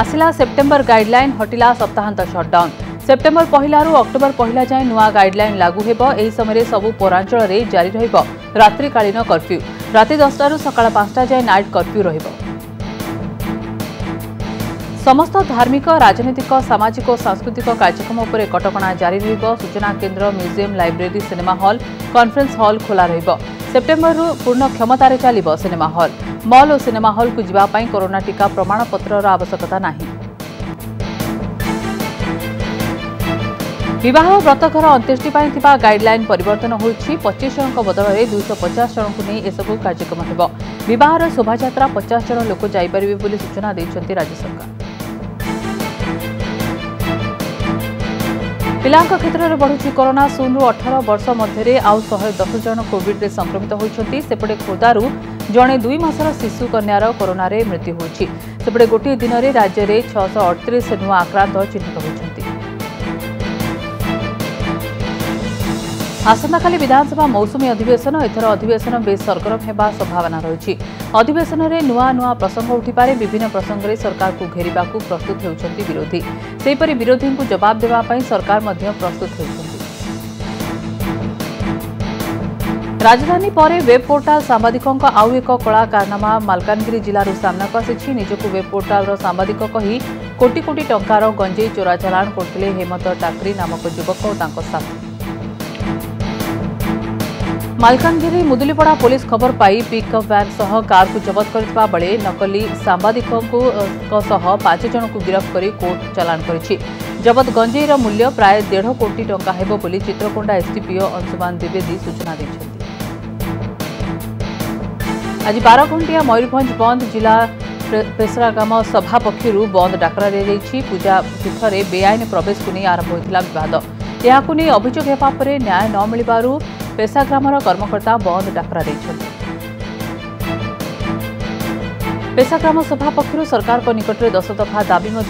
ଆସିଲା September guideline ହଟିଲା ସପ୍ତାହାନ୍ତ ସଟ୍ଡାଉନ୍ ସେପ୍ଟେମ୍ବର ପହିଲାରୁ ଅକ୍ଟୋବର ପହିଲା ଯାଏଁ ନୂଆ ଗାଇଡ୍ଲାଇନ୍ ଲାଗୁ ହେବ ଏହି ସମୟରେ ସବୁ ପୌରାଞ୍ଚଳରେ ଜାରି ରହିବ ରାତ୍ରିକାଳୀନ କର୍ଫ୍ୟୁ ରାତି ଦଶଟାରୁ ସକାଳ ପାଞ୍ଚଟା ଯାଏଁ ନାଇଟ୍ କର୍ଫ୍ୟୁ ରହିବ ସମସ୍ତ ଧାର୍ମିକ ରାଜନୈତିକ ସାମାଜିକ ଓ ସାଂସ୍କୃତିକ କାର୍ଯ୍ୟକ୍ରମ ଉପରେ କଟକଣା ଜାରି ରହିବ ସୂଚନା କେନ୍ଦ୍ର museum library cinema hall conference hall ଖୋଲା ରହିବ ସେପ୍ଟେମ୍ବରରୁ ପୂର୍ଣ୍ଣ କ୍ଷମତାରେ ଚାଲିବ ସିନେମା ହଲ୍ ମଲ୍ ଓ ସିନେମା ହଲ୍କୁ ଯିବା ପାଇଁ କରୋନା ଟିକା ପ୍ରମାଣପତ୍ରର ଆବଶ୍ୟକତା ନାହିଁ ବିବାହ ଓ ବ୍ରତଘର ଅନ୍ତ୍ୟେଷ୍ଟି ପାଇଁ ଥିବା ଗାଇଡ୍ଲାଇନ୍ ପରିବର୍ତ୍ତନ ହୋଇଛି ପଚିଶ ଜଣଙ୍କ ବଦଳରେ ଦୁଇଶହ ପଚାଶ ଜଣଙ୍କୁ ନେଇ ଏସବୁ କାର୍ଯ୍ୟକ୍ରମ ହେବ ବିବାହର ଶୋଭାଯାତ୍ରା ପଚାଶ ଜଣ ଲୋକ ଯାଇପାରିବେ ବୋଲି ସୂଚନା ଦେଇଛନ୍ତି ରାଜ୍ୟ ସରକାର ପିଲାଙ୍କ କ୍ଷେତ୍ରରେ ବଢ଼ୁଛି କରୋନା ଶୂନରୁ ଅଠର ବର୍ଷ ମଧ୍ୟରେ ଆଉ ଶହେ ଦଶ ଜଣ କୋଭିଡ୍ରେ ସଂକ୍ରମିତ ହୋଇଛନ୍ତି ସେପଟେ ଖୋର୍ଦ୍ଧାରୁ ଜଣେ ଦୁଇ ମାସର ଶିଶୁ କନ୍ୟାର କରୋନାରେ ମୃତ୍ୟୁ ହୋଇଛି ସେପଟେ ଗୋଟିଏ ଦିନରେ ରାଜ୍ୟରେ ଛଅଶହ ଅଠତିରିଶ ନୂଆ ଆକ୍ରାନ୍ତ ଚିହ୍ନଟ ହୋଇଛନ୍ତି आस विधानसभा मौसमी अधिवेशन एन बे सरम हो सम्भावना रहन नुवा प्रसङ्ग उठिपे विभिन्न प्रसङ्गले सरकारको घेरा प्रस्तुत हुन्छ विरोधी विरोधी जवाब देवकार प्रस्तुत राजधानी पर वेब पोर्टाल साम्बादिक आउँ एक कलाकारनामा मालकानगिरी जिल्त सामनाक्रेबोर्टाल र साम्दिक कटि कोटि टोरा चलाण गर्दै हेमन्त टाकरी नामक जुवक साथी मलकानगि मुदुलीपड़ा पुलिस खबर पाई पिकअप भ्यान सह कार को जबत करे नकली सांबादिकच जन को गिरफ्त कर कोर्ट चलाण कर जबत गंजेर मूल्य प्राय दे कोटि टंका हो चित्रकोडा एसडीपीओ अंशुमान द्विवेदी सूचना आज बारघंटिया मयूरभ बंद जिला पेसरागाम सभा पक्ष बंद डाकरा दी पूजा पीठ से बेआईन प्रवेश को आरंभ होवाद यह अभोग न्याय न मिलवर कर्मकर्ता पेसाग्राम राकरा पेसाग्राम सभा पक्ष सरकारको निकटर दसदा दावी र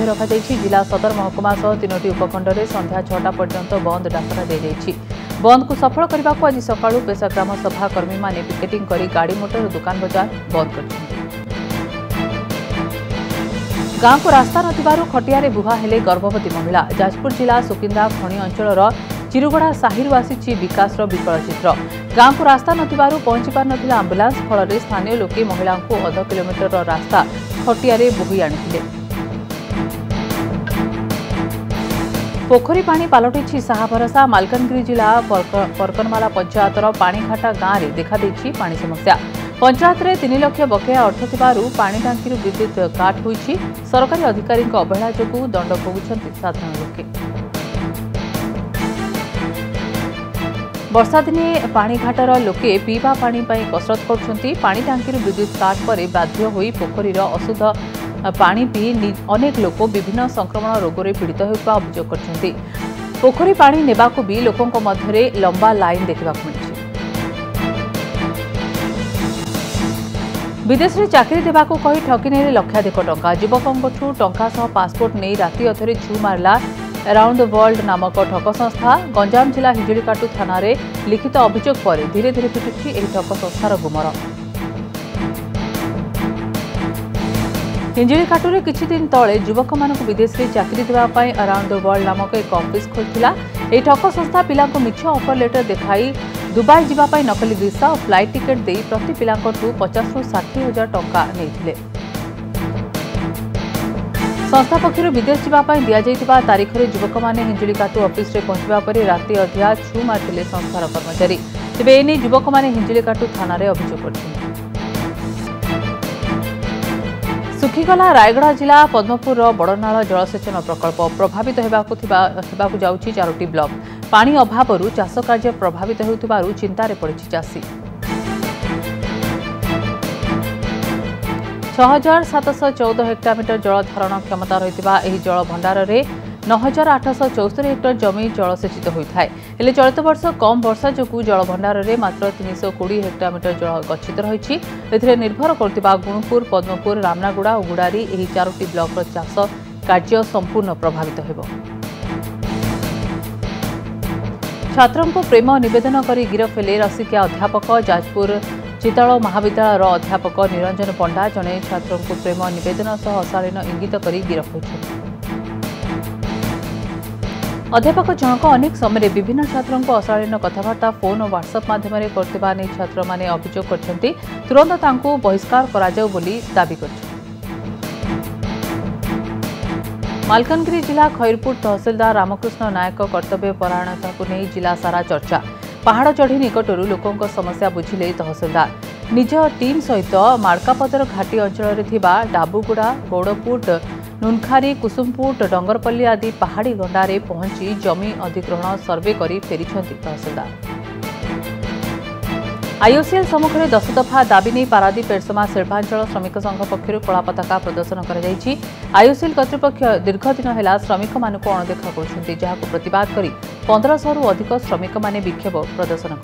जिल्ला सदर महकुमा महकुमानोटी उपखण्डले सन्ध्या छटा पर्यो बन्द डाकरा देखिन्छ बन्दको सफल गरेको आज सकालु पेसाग्राम सभा कर्मी माने टिकेटिङ करी गाडी मोटर र दोकान बजार बन्द गाँउको रास्था नटिएर बुहाले गर्भवती महिला जाजपुर जिल्ला सुकिन्दा खणि अञ्चल चिरुगढा साहित आश्र चित्र गाँको रास्था नभ पहु पारिला आम्बुलान् फलले स्थानीय लोके महिला अध किमिटर रास्ता खटिया बोगि आ पोखरी साहा साह भरसाकानगिरि जिल्ला परकनमाला पञ्चायत र पाणिघाटा गाँदै समस्या पंचायत पञ्चायतले तिन लक्ष बकेया अर्थ पाट हुन्छ सरकारी अधिकीको अवहेला जुन दण्ड खोज्नु साधारण लोके ବର୍ଷାଦିନେ ପାଣିଘାଟର ଲୋକେ ପିଇବା ପାଣି ପାଇଁ କସରତ କରୁଛନ୍ତି ପାଣି ଟାଙ୍କିରୁ ବିଦ୍ୟୁତ୍ କାଟ୍ ପରେ ବାଧ୍ୟ ହୋଇ ପୋଖରୀର ଅଶୁଦ୍ଧ ପାଣି ପିଇ ଅନେକ ଲୋକ ବିଭିନ୍ନ ସଂକ୍ରମଣ ରୋଗରେ ପୀଡ଼ିତ ହେଉଥିବା ଅଭିଯୋଗ କରିଛନ୍ତି ପୋଖରୀ ପାଣି ନେବାକୁ ବି ଲୋକଙ୍କ ମଧ୍ୟରେ ଲମ୍ବା ଲାଇନ୍ ଦେଖିବାକୁ ମିଳିଛି ବିଦେଶରେ ଚାକିରି ଦେବାକୁ କହି ଠକି ନେଲେ ଲକ୍ଷାଧିକ ଟଙ୍କା ଯୁବକଙ୍କଠୁ ଟଙ୍କା ସହ ପାସପୋର୍ଟ ନେଇ ରାତି ଅଧରେ ଛୁ ମାରିଲା ଏରାଉଣ୍ଡ ଦ ୱାର୍ଲଡ ନାମକ ଠକ ସଂସ୍ଥା ଗଞ୍ଜାମ ଜିଲ୍ଲା ହିଜୁଳିକାଟୁ ଥାନାରେ ଲିଖିତ ଅଭିଯୋଗ ପରେ ଧୀରେ ଧୀରେ ଫିଟୁଛି ଏହି ଠକ ସଂସ୍ଥାର ଗୁମର ହିଞ୍ଜିଳିକାଟୁରେ କିଛିଦିନ ତଳେ ଯୁବକମାନଙ୍କୁ ବିଦେଶରେ ଚାକିରି ଦେବା ପାଇଁ ଆରାଉଣ୍ଡ ଦ ୱାର୍ଲଡ ନାମକ ଏକ ଅଫିସ୍ ଖୋଲିଥିଲା ଏହି ଠକ ସଂସ୍ଥା ପିଲାଙ୍କୁ ମିଛ ଅଫର୍ ଲେଟର ଦେଖାଇ ଦୁବାଇ ଯିବା ପାଇଁ ନକଲି ଭିସା ଓ ଫ୍ଲାଇଟ୍ ଟିକେଟ୍ ଦେଇ ପ୍ରତି ପିଲାଙ୍କଠୁ ପଚାଶରୁ ଷାଠିଏ ହଜାର ଟଙ୍କା ନେଇଥିଲେ ସଂସ୍ଥା ପକ୍ଷରୁ ବିଦେଶ ଯିବା ପାଇଁ ଦିଆଯାଇଥିବା ତାରିଖରେ ଯୁବକମାନେ ହିଞ୍ଜିଳିକାତୁ ଅଫିସରେ ପହଞ୍ଚିବା ପରେ ରାତି ଅଧିଆ ଛୁ ମାରିଥିଲେ ସଂସ୍ଥାର କର୍ମଚାରୀ ତେବେ ଏ ନେଇ ଯୁବକମାନେ ହିଞ୍ଜିଳିକାଟୁ ଥାନାରେ ଅଭିଯୋଗ କରିଛନ୍ତି ଶୁଖିଗଲା ରାୟଗଡ଼ା ଜିଲ୍ଲା ପଦ୍ମପୁରର ବଡ଼ନାଳ ଜଳସେଚନ ପ୍ରକଳ୍ପ ପ୍ରଭାବିତ ହେବାକୁ ଥିବା ହେବାକୁ ଯାଉଛି ଚାରୋଟି ବ୍ଲକ ପାଣି ଅଭାବରୁ ଚାଷ କାର୍ଯ୍ୟ ପ୍ରଭାବିତ ହେଉଥିବାରୁ ଚିନ୍ତାରେ ପଡ଼ିଛି ଚାଷୀ ଛଅ ହଜାର ସାତଶହ ଚଉଦ ହେକ୍ଟୋମିଟର ଜଳ ଧାରଣ କ୍ଷମତା ରହିଥିବା ଏହି ଜଳ ଭଣ୍ଡାରରେ ନଅ ହଜାର ଆଠଶହ ଚଉସ୍ତରୀ ହେକ୍ଟର ଜମି ଜଳସେଚିତ ହୋଇଥାଏ ହେଲେ ଚଳିତ ବର୍ଷ କମ୍ ବର୍ଷା ଯୋଗୁଁ ଜଳଭଣ୍ଡାରରେ ମାତ୍ର ତିନିଶହ କୋଡ଼ିଏ ହେକ୍ଟୋମିଟର ଜଳ ଗଚ୍ଛିତ ରହିଛି ଏଥିରେ ନିର୍ଭର କରୁଥିବା ଗୁଣପୁର ପଦ୍ମପୁର ରାମନାଗୁଡ଼ା ଓ ଗୁଡ଼ାରୀ ଏହି ଚାରୋଟି ବ୍ଲକର ଚାଷ କାର୍ଯ୍ୟ ସମ୍ପୂର୍ଣ୍ଣ ପ୍ରଭାବିତ ହେବ ଛାତ୍ରଙ୍କୁ ପ୍ରେମ ନିବେଦନ କରି ଗିରଫ ହେଲେ ରସିକିଆ ଅଧ୍ୟାପକ ଯାଜପୁର विद्याल महाविद्यालयर अध्यापक निरंजन निरञ्जन पण्डा जणे छ प्रेम नवेदन सह अशा इङ्गित गरि गिरफ अध्यापक जनक अनेक समयले विभिन्न छात्रको अशा कथाबर्ता फोन ह्वाट्सअप माध्यमले गर्दा छ अभियोग गरिलकानगिरि जिल्ला खैरपुट तहसलदार रामकृष्ण नायक कर्तव्य परायणता जिल्ला सारा चर्चा पाहाड चढि निकटो समस्या बुझिले तहसदार निज टीम सहित माडकापदर घाटी अञ्चल ठाने डबुगुडा गौडपुट नुनखारी कुसुमपुट डंगरपल्ली आदि पाहाडी भण्डार पहुँच जमि अधिग्रहण सर्वे करी फेरी तहसिदार आइओसएल दफा दाबी दाने पारादीप एर्समा शिल्पाल श्रमिक संघ पक्ष कलापता प्रदर्शन गरिएल दीर्घ दिन होला श्रमिक अणदेखा गर्छ जहाँको प्रत गरि पन्ध्रशु अधिक श्रमिक प्रदर्शन वदर्शन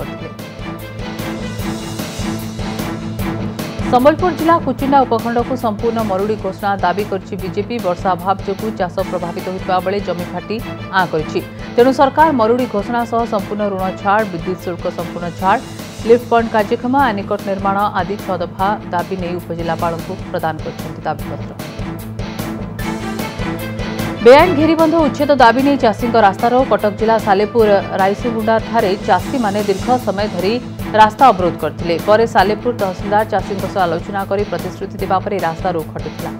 गरिबलपुर जिल्ला कुचिण्डा उपखण्डको सम्पूर्ण मरुडी घोषणा दावी गरिजेपि वर्षा अभाव जो चास प्रभावित फाटी हुमिफाटी आँकु सरकार मरुडी घोषणा घोषणास रण छाड विद्युत शुल्क सम्पूर्ण छाड ଲିଫ୍ଟ ଫଣ୍ଡ କାର୍ଯ୍ୟକ୍ଷମ ଆନିକଟ ନିର୍ମାଣ ଆଦି ଛଅ ଦଫା ଦାବି ନେଇ ଉପଜିଲ୍ଲାପାଳଙ୍କୁ ପ୍ରଦାନ କରିଛନ୍ତି ଦାବିପତ୍ର ବେଆଇନ ଘେରିବନ୍ଧ ଉଚ୍ଛେଦ ଦାବି ନେଇ ଚାଷୀଙ୍କ ରାସ୍ତାରୋକ କଟକ ଜିଲ୍ଲା ସାଲେପୁର ରାଇସୁଗୁଣ୍ଡାଠାରେ ଚାଷୀମାନେ ଦୀର୍ଘ ସମୟ ଧରି ରାସ୍ତା ଅବରୋଧ କରିଥିଲେ ପରେ ସାଲେପୁର ତହସିଲଦାର ଚାଷୀଙ୍କ ସହ ଆଲୋଚନା କରି ପ୍ରତିଶ୍ରୁତି ଦେବା ପରେ ରାସ୍ତାରୋକ ହଟିଥିଲା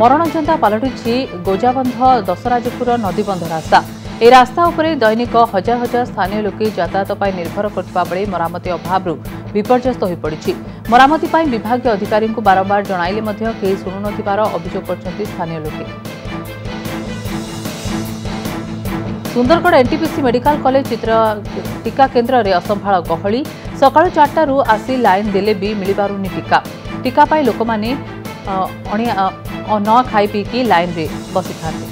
ମରଣଜନ୍ତା ପାଲଟିଛି ଗୋଜାବନ୍ଧ ଦଶରାଜପୁର ନଦୀବନ୍ଧ ରାସ୍ତା এই ৰাস্তা উপৰে দৈনিক হাজাৰ হাজাৰ স্থানীয় লোকে যাতায়াত নির্ভর করবে মরামতি অভাব বিপর্যস্ত হয়ে পড়ছে মরামতি বিভাগীয় অধিকারী বারম্বার জনাইলে কেউ শুণু নথিবার অভিযোগ করছেন স্থানীয় লোকে সুন্দরগড় এনটিপিসি মেডিকাল কলেজ চিত্র টিকা কেন্দ্রের অসম্ভাল গহলি সকাল চারটার আসি লাইন দেলে বি মিলিবারুনি টিকা টিকা লোক অ ন খাই পিকি লাইন বসি থাকে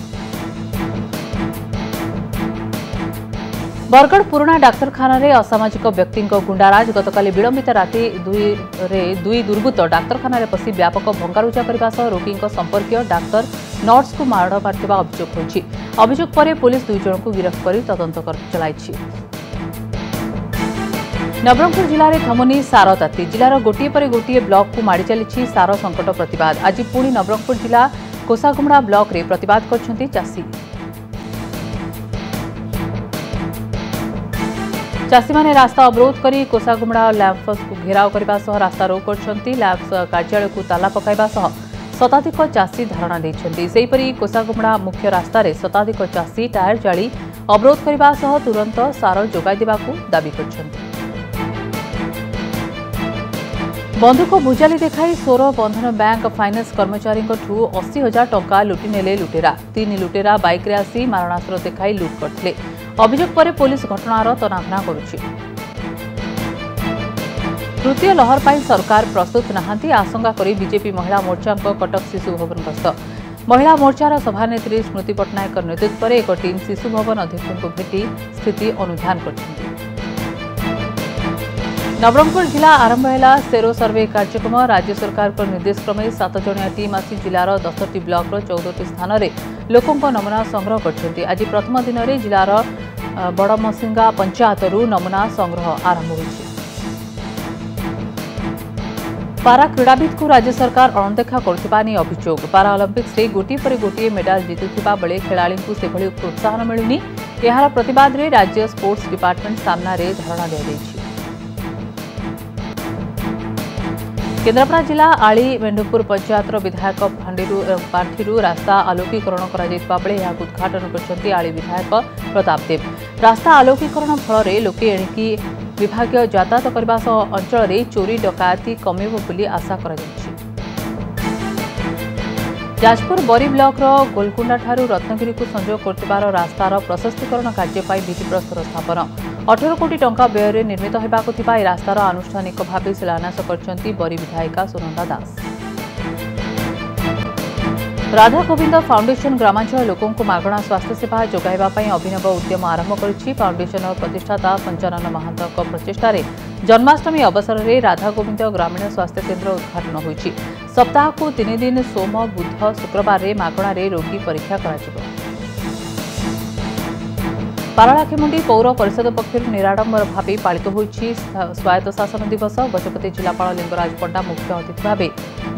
বরগড় পুরোনা ডাক্তারখানায় অসামাজিক ব্যক্তি গুণ্ডারাজ গতকাল বিলম্বিত রাতে দুই দুর্বৃত্ত ডাক্তারখানায় পশি ব্যাপক ভঙ্গারুজা করা সহ রোগী সম্পর্কীয় ডাক্তার নর্সক মাড় মারিবা অভিযোগ হয়েছে অভিযোগ পরে পুলিশ দুইজণক গিরফ করে তদন্ত চলাইছে ନବରଙ୍ଗପୁର ଜିଲ୍ଲାରେ ଥମୁନି ସାର ତାତି ଜିଲ୍ଲାର ଗୋଟିଏ ପରେ ଗୋଟିଏ ବ୍ଲକକୁ ମାଡ଼ି ଚାଲିଛି ସାର ସଙ୍କଟ ପ୍ରତିବାଦ ଆଜି ପୁଣି ନବରଙ୍ଗପୁର ଜିଲ୍ଲା କୋଷାଗୁମଡ଼ା ବ୍ଲକରେ ପ୍ରତିବାଦ କରିଛନ୍ତି ଚାଷୀ ଚାଷୀମାନେ ରାସ୍ତା ଅବରୋଧ କରି କୋଷାଗୁମଡ଼ା ଲ୍ୟାମ୍ପସକୁ ଘେରାଉ କରିବା ସହ ରାସ୍ତା ରୋକ କରିଛନ୍ତି ଲ୍ୟାମ୍ପସ କାର୍ଯ୍ୟାଳୟକୁ ତାଲା ପକାଇବା ସହ ଶତାଧିକ ଚାଷୀ ଧାରଣା ଦେଇଛନ୍ତି ସେହିପରି କୋଷାଗୁମଡ଼ା ମୁଖ୍ୟ ରାସ୍ତାରେ ଶତାଧିକ ଚାଷୀ ଟାୟାର ଜାଳି ଅବରୋଧ କରିବା ସହ ତୁରନ୍ତ ସାର ଯୋଗାଇ ଦେବାକୁ ଦାବି କରିଛନ୍ତି ବନ୍ଧୁକ ବୁଜାଲି ଦେଖାଇ ସୋର ବନ୍ଧନ ବ୍ୟାଙ୍କ ଫାଇନାନ୍ସ କର୍ମଚାରୀଙ୍କଠୁ ଅଶୀ ହଜାର ଟଙ୍କା ଲୁଟି ନେଲେ ଲୁଟେରା ତିନି ଲୁଟେରା ବାଇକ୍ରେ ଆସି ମାରଣାସ୍ତ୍ର ଦେଖାଇ ଲୁଟ୍ କରିଥିଲେ অভিযোগ পরে পুলিশ ঘটনাৰ তনাৱনা কৰিছে দ্বিতীয় লহৰ পাই সরকার প্ৰসুত নহந்தி আসংকা কৰি বিজেপি মহিলা मोर्चाৰ কাটক শিশু ভৱন গস্ত মহিলা मोर्चाৰ সভানেত্রী স্মৃতি পটনায়েকৰ নেতৃত্বতৰে এক টিিম শিশু ভৱন অধ্যক্ষক भेटি স্থিতি অনুধান কৰিছে নৱৰংپور জিলা আৰম্ভ হিলা селоৰ सर्वे কাৰ্যকুমা ৰাজ্য সরকারৰ নিৰ্দেশক্রমে সাতজনীয়া টিিম আহি জিলাৰ দসতী ব্লকৰ 14 ত স্থানৰে লোকৰ পৰা নমনা সংগ্ৰহ কৰিছে আজি প্ৰথম দিনৰে জিলাৰ ବଡ଼ମସିଙ୍ଗା ପଞ୍ଚାୟତରୁ ନମୁନା ସଂଗ୍ରହ ଆରମ୍ଭ ହୋଇଛି ପାରା କ୍ରୀଡ଼ାବିତ୍କୁ ରାଜ୍ୟ ସରକାର ଅଣଦେଖା କରୁଥିବା ନେଇ ଅଭିଯୋଗ ପାରାଅଲମ୍ପିକ୍ସରେ ଗୋଟିଏ ପରେ ଗୋଟିଏ ମେଡାଲ ଜିତୁଥିବା ବେଳେ ଖେଳାଳିଙ୍କୁ ସେଭଳି ପ୍ରୋତ୍ସାହନ ମିଳୁନି ଏହାର ପ୍ରତିବାଦରେ ରାଜ୍ୟ ସ୍ପୋର୍ଟସ୍ ଡିପାର୍ଟମେଣ୍ଟ ସାମ୍ନାରେ ଧାରଣା ଦିଆଯାଇଛି केन्द्रापडा जिल्ला आली मेणुपुर पंचायत र विधायक फान्डे प्रर्थीहरू रास्ता आलोकीकरण गरिाटन गरिन्छ आली विधायक प्रताप देव रास्ता आलौकिकरण फले ले ए विभागीय जातायत गर्ने अञ्चले चोरी डकयाती कमे बसा जाजपुर बरी ब्लक र गोलकुण्डा ठु रत्नगिरीको संयोग गर्ुवार रास्तार प्रशस्तीकरण प्रस्तर स्थापन ଅଠର କୋଟି ଟଙ୍କା ବ୍ୟୟରେ ନିର୍ମିତ ହେବାକୁ ଥିବା ଏହି ରାସ୍ତାର ଆନୁଷ୍ଠାନିକ ଭାବେ ଶିଳାନ୍ୟାସ କରିଛନ୍ତି ବରୀ ବିଧାୟିକା ସୁନନ୍ଦା ଦାସ ରାଧାଗୋବିନ୍ଦ ଫାଉଣ୍ଡେସନ ଗ୍ରାମାଞ୍ଚଳ ଲୋକଙ୍କୁ ମାଗଣା ସ୍ୱାସ୍ଥ୍ୟସେବା ଯୋଗାଇବା ପାଇଁ ଅଭିନବ ଉଦ୍ୟମ ଆରମ୍ଭ କରିଛି ଫାଉଣ୍ଡେସନର ପ୍ରତିଷ୍ଠାତା ସଞ୍ଚାରନ ମହାନ୍ତଙ୍କ ପ୍ରଚେଷ୍ଟାରେ ଜନ୍ମାଷ୍ଟମୀ ଅବସରରେ ରାଧାଗୋବିନ୍ଦ ଗ୍ରାମୀଣ ସ୍ୱାସ୍ଥ୍ୟକେନ୍ଦ୍ର ଉଦ୍ଘାଟନ ହୋଇଛି ସପ୍ତାହକୁ ତିନିଦିନ ସୋମ ବୁଧ ଶୁକ୍ରବାରରେ ମାଗଣାରେ ରୋଗୀ ପରୀକ୍ଷା କରାଯିବ ପାରଳାଖେମୁଣ୍ଡି ପୌର ପରିଷଦ ପକ୍ଷରୁ ନିରାଡ଼ମ୍ବର ଭାବେ ପାଳିତ ହୋଇଛି ସ୍ୱାୟତ୍ତ ଶାସନ ଦିବସ ଗଜପତି ଜିଲ୍ଲାପାଳ ଲିଙ୍ଗରାଜ ପଣ୍ଡା ମୁଖ୍ୟ ଅତିଥି ଭାବେ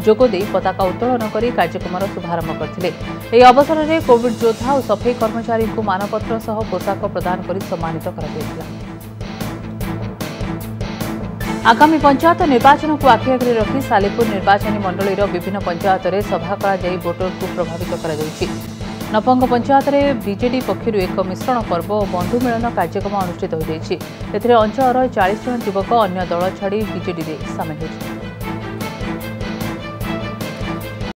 ଯୋଗ ଦେଇ ପତାକା ଉତ୍ତୋଳନ କରି କାର୍ଯ୍ୟକ୍ରମର ଶୁଭାରମ୍ଭ କରିଥିଲେ ଏହି ଅବସରରେ କୋଭିଡ୍ ଯୋଦ୍ଧା ଓ ସଫେଇ କର୍ମଚାରୀଙ୍କୁ ମାନପତ୍ର ସହ ପୋଷାକ ପ୍ରଦାନ କରି ସମ୍ମାନିତ କରାଯାଇଥିଲା ଆଗାମୀ ପଞ୍ଚାୟତ ନିର୍ବାଚନକୁ ଆଖିଆଗରେ ରଖି ସାଲିପୁର ନିର୍ବାଚନୀ ମଣ୍ଡଳୀର ବିଭିନ୍ନ ପଞ୍ଚାୟତରେ ସଭା କରାଯାଇ ଭୋଟରଙ୍କୁ ପ୍ରଭାବିତ କରାଯାଉଛି ନବଙ୍ଗ ପଞ୍ଚାୟତରେ ବିଜେଡି ପକ୍ଷରୁ ଏକ ମିଶ୍ରଣ ପର୍ବ ଓ ବନ୍ଧୁ ମିଳନ କାର୍ଯ୍ୟକ୍ରମ ଅନୁଷ୍ଠିତ ହୋଇଯାଇଛି ଏଥିରେ ଅଞ୍ଚଳର ଚାଳିଶ ଜଣ ଯୁବକ ଅନ୍ୟ ଦଳ ଛାଡ଼ି ବିଜେଡ଼ିରେ ସାମିଲ ହୋଇଛନ୍ତି